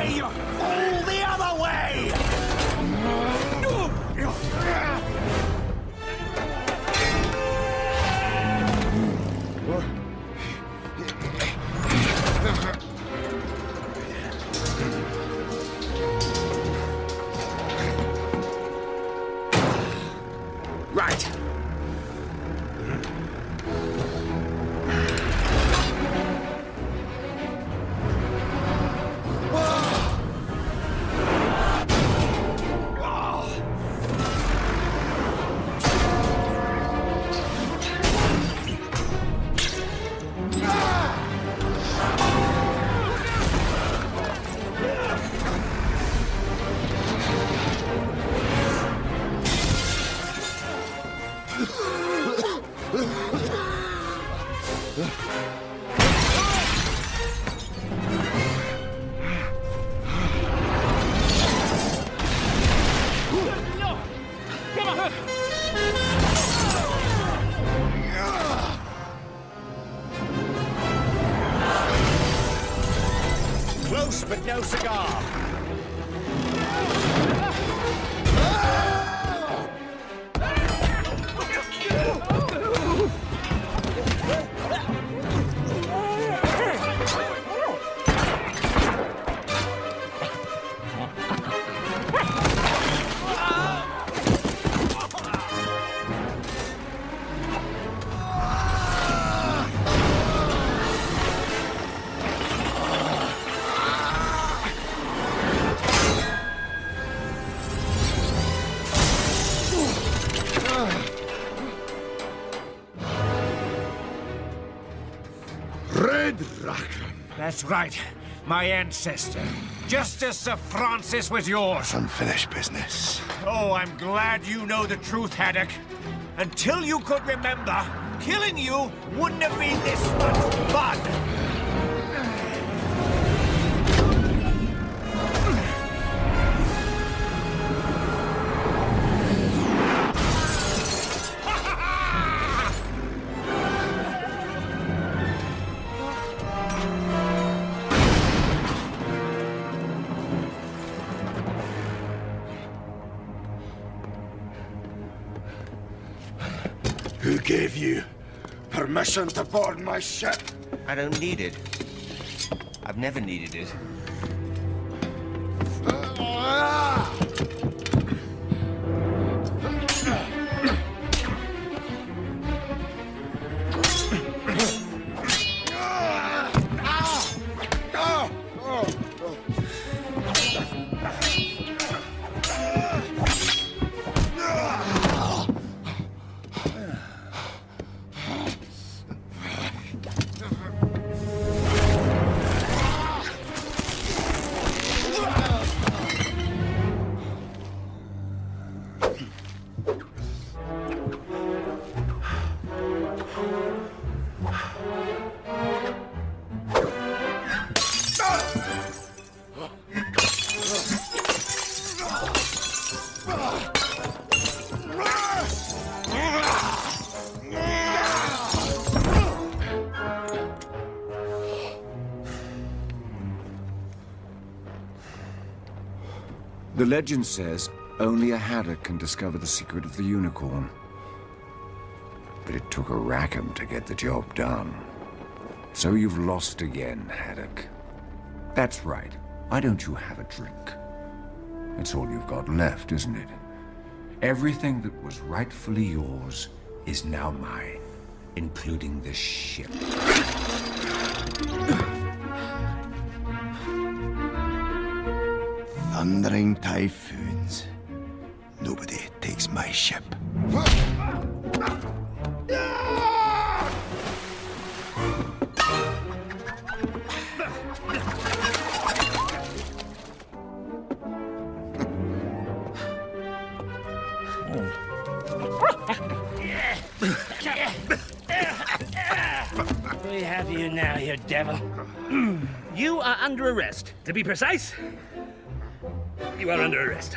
Not that way, you Close but no cigar. That's right. My ancestor. Just as Sir Francis was yours. Unfinished business. Oh, I'm glad you know the truth, Haddock. Until you could remember, killing you wouldn't have been this much fun. Who gave you permission to board my ship? I don't need it. I've never needed it. The legend says only a Haddock can discover the secret of the unicorn. But it took a Rackham to get the job done. So you've lost again, Haddock. That's right. Why don't you have a drink? That's all you've got left, isn't it? Everything that was rightfully yours is now mine, including this ship. Thundering typhoons. Nobody takes my ship. We have you now, you devil. You are under arrest. To be precise, you are under arrest.